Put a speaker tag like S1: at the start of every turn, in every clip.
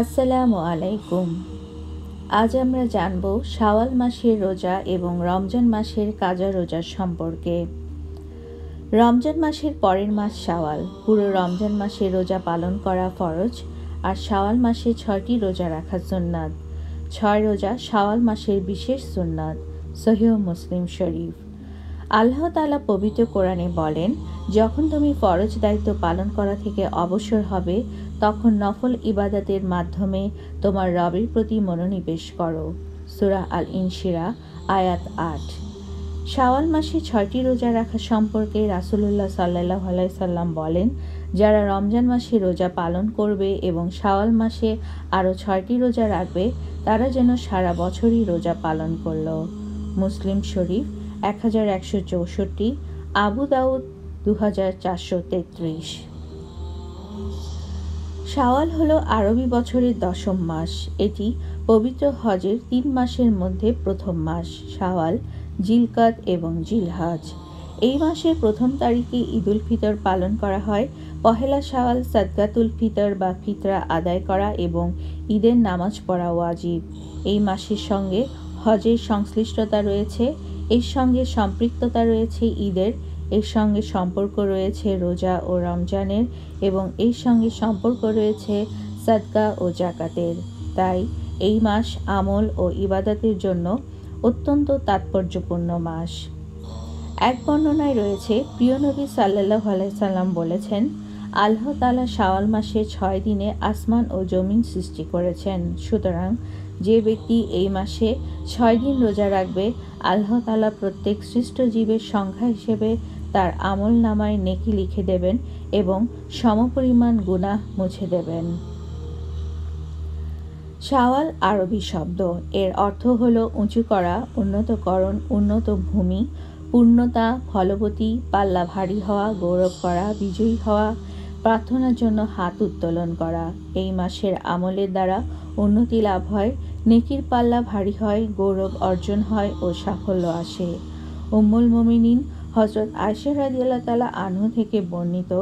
S1: আসসালামু আলাইকুম। আজ আমরা জানব শাওয়াল মাসের রোজা এবং রমজান মাসের কাজা রোজার সম্পর্কে। রমজান মাসের পরের মাস শাওয়াল। পুরো রমজান মাসে রোজা পালন করা ফরজ আর শাওয়াল মাসে ছয়টি রোজা রাখা সুন্নাত। ছয় রোজা শাওয়াল মাসের বিশেষ সুন্নাত, সহিহ মুসলিম শরীফ। আল্লাহ তালা পবিত্র কোরআনে বলেন, যখন তুমি ফরজ দায়িত্ব পালন করা থেকে অবসর হবে তখন নফল ইবাদতের মাধ্যমে তোমার রবের প্রতি মনোনিবেশ করো। সুরা আল ইনশিরা আয়াত আট। শাওয়াল মাসে ছয়টি রোজা রাখা সম্পর্কে রাসুলুল্লাহ সাল্লাহ আলাইসাল্লাম বলেন, যারা রমজান মাসে রোজা পালন করবে এবং শাওয়াল মাসে আরও ছয়টি রোজা রাখবে, তারা যেন সারা বছরই রোজা পালন করল। মুসলিম শরীফ, এক হাজার একশো চৌষট্টি, আবু দাউদ দু হাজার চারশো তেত্রিশ। শাওয়াল হলো আরবি বছরের দশম মাস। এটি পবিত্র হজের তিন মাসের মধ্যে প্রথম মাস, শাওয়াল, জিলকাত এবং জিলহাজ। এই মাসের প্রথম তারিখে ঈদুল ফিতর পালন করা হয়। পহেলা শাওয়াল সাদগাতুল ফিতর বা ফিতরা আদায় করা এবং ঈদের নামাজ পড়া ওয়াজিব। এই মাসের সঙ্গে হজের সংশ্লিষ্টতা রয়েছে। এর সঙ্গে সম্পৃক্ততা রয়েছে ঈদের এর সঙ্গে সম্পর্ক রয়েছে রোজা ও রমজানের এবং এর সঙ্গে সম্পর্ক রয়েছে সাদকা ও জাকাতের। তাই এই মাস আমল ও ইবাদতের জন্য অত্যন্ত তাৎপর্যপূর্ণ মাস। এক বর্ণনায় রয়েছে, প্রিয় নবী সাল্লাহ আলাইসাল্লাম বলেছেন, আল্লাহ তালা শাওয়াল মাসে ছয় দিনে আসমান ও জমিন সৃষ্টি করেছেন। সুতরাং যে ব্যক্তি এই মাসে ছয় দিন রোজা রাখবে, আল্লাহ তালা প্রত্যেক সৃষ্ট জীবের সংখ্যা হিসেবে তার আমল নামায় নেকি লিখে দেবেন এবং সমপরিমাণ গুনাহ মুছে দেবেন। শাওয়াল আরবি শব্দ। এর অর্থ হল উঁচু করা, উন্নতকরণ, উন্নত ভূমি, পূর্ণতা, ফলবতী পাল্লা ভারী হওয়া, গৌরব করা, বিজয়ী হওয়া, প্রার্থনার জন্য হাত উত্তোলন করা। এই মাসের আমলের দ্বারা উন্নতি লাভ হয়, নেকির পাল্লা ভারী হয়, গৌরব অর্জন হয় ও সাফল্য আসে। উম্মুল মমিনিন হজরত আয়সা রাদিয়াল্লাহ তালা আনহু থেকে বর্ণিত,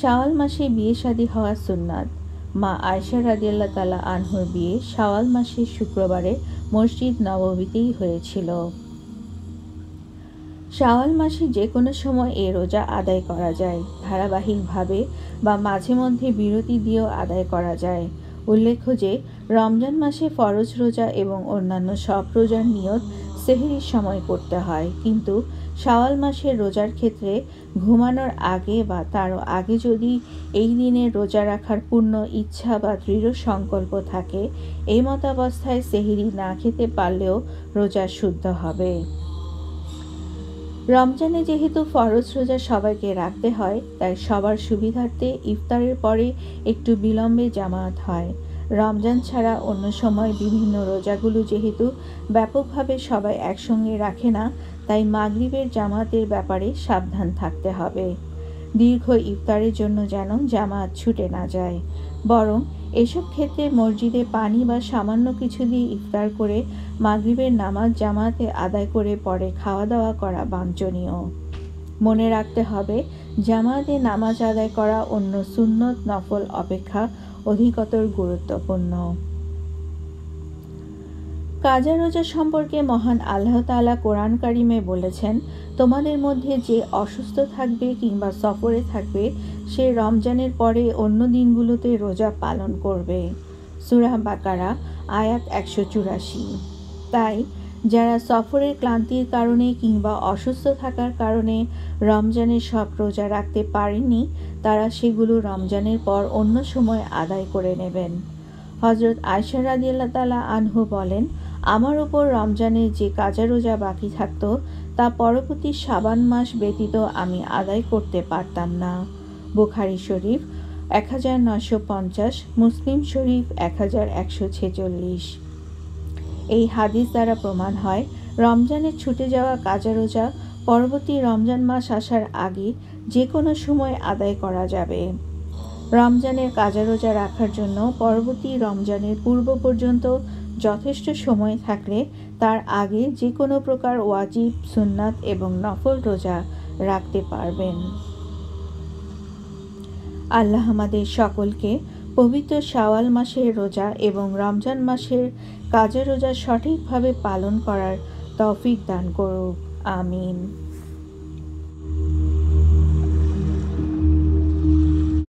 S1: শাওয়াল মাসে বিয়ে শাদী হওয়া সুন্নাত। মা আয়সা রাদিয়াল্লাহ তালা আনহুর বিয়ে শাওয়াল মাসের শুক্রবারে মসজিদ নববীতেই হয়েছিল। শাওয়াল মাসে যে কোনো সময় এ রোজা আদায় করা যায়। ধারাবাহিকভাবে বা মাঝে মধ্যে বিরতি দিয়েও আদায় করা যায়। উল্লেখ্য যে, রমজান মাসে ফরজ রোজা এবং অন্যান্য সব রোজার নিয়ত সেহেরির সময় করতে হয়। কিন্তু শাওয়াল মাসের রোজার ক্ষেত্রে ঘুমানোর আগে বা তারও আগে যদি এই দিনে রোজা রাখার পূর্ণ ইচ্ছা বা দৃঢ় সংকল্প থাকে, এই মতাবস্থায় সেহিরি না খেতে পারলেও রোজা শুদ্ধ হবে। রমজানে যেহেতু ফরজ রোজা সবাইকে রাখতে হয়, তাই সবার সুবিধার্থে ইফতারের পরে একটু বিলম্বে জামায়াত হয়। রমজান ছাড়া অন্য সময় বিভিন্ন রোজাগুলো যেহেতু ব্যাপকভাবে সবাই একসঙ্গে রাখে না তাই মাগরিবের জামাতের ব্যাপারে সাবধান থাকতে হবে। দীর্ঘ ইফতারের জন্য যেন জামাত ছুটে না যায়। বরং এসব ক্ষেত্রে মসজিদে পানি বা সামান্য কিছু দিয়ে ইফতার করে মাগরিবের নামাজ জামাতে আদায় করে পরে খাওয়া দাওয়া করা বাঞ্ছনীয়। মনে রাখতে হবে, জামাতে নামাজ আদায় করা অন্য সুন্নত নফল অপেক্ষা অধিকতর গুরুত্বপূর্ণ। কাজা রোজা সম্পর্কে মহান আল্লাহ তালা কোরআন কারিমে বলেছেন, তোমাদের মধ্যে যে অসুস্থ থাকবে কিংবা সফরে থাকবে, সে রমজানের পরে অন্য দিনগুলোতে রোজা পালন করবে। সুরাহ বাকারা, আয়াত একশো চুরাশি। তাই, যারা সফরের ক্লান্তির কারণে কিংবা অসুস্থ থাকার কারণে রমজানের সব রোজা রাখতে পারেননি, তারা সেগুলো রমজানের পর অন্য সময় আদায় করে নেবেন। হজরত আয়সা রাদিয়াল্লাহ তালা আনহু বলেন আমার উপর রমজানের যে কাজা রোজা বাকি থাকতো, তা পরবর্তী সাবান মাস ব্যতীত আমি আদায় করতে পারতাম না। বুখারি শরীফ এক হাজার নশো পঞ্চাশ মুসলিম শরীফ এক হাজার একশো ছেচল্লিশ। এই হাদিস দ্বারা প্রমাণ হয় রমজানের ছুটে যাওয়া কাজা রোজা পরবর্তী রমজান মাস আসার আগে যে কোনো সময় আদায় করা যাবে। রমজানের কাজা রোজা রাখার জন্য পরবর্তী রমজানের পূর্ব পর্যন্ত যথেষ্ট সময় থাকলে তার আগে যে কোনো প্রকার ওয়াজিব, সুন্নাত এবং নফল রোজা রাখতে পারবেন। আল্লাহ আমাদের সকলকে পবিত্র শাওয়াল মাসের রোজা এবং রমজান মাসের কাজা রোজা সঠিকভাবে পালন করার তৌফিক দান করুক। আমিন।